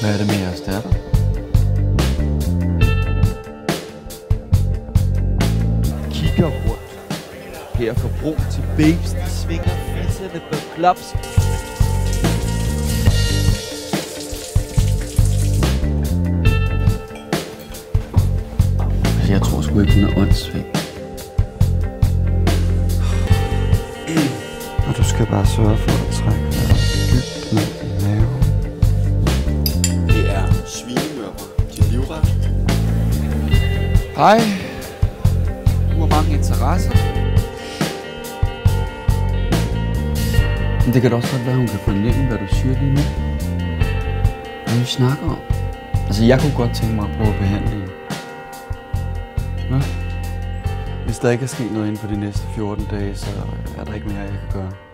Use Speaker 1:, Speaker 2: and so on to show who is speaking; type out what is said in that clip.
Speaker 1: Hvad er det med jeres datter?
Speaker 2: Kigger rundt. Her fra bro til babes, de svinger fisserne på klops.
Speaker 1: Altså, jeg tror sgu ikke, hun er åndssvag.
Speaker 3: Og du skal bare sørge for at trække vejret dybt ned i maven.
Speaker 2: Hej. Du har mange interesser.
Speaker 1: Men det kan da også godt være, hun kan fornemme, hvad du siger lige nu. Hvad vi snakker om. Altså, jeg kunne godt tænke mig at prøve at behandle hende. Hvad?
Speaker 3: Hvis der ikke er sket noget inden for de næste 14 dage, så er der ikke mere, jeg kan gøre.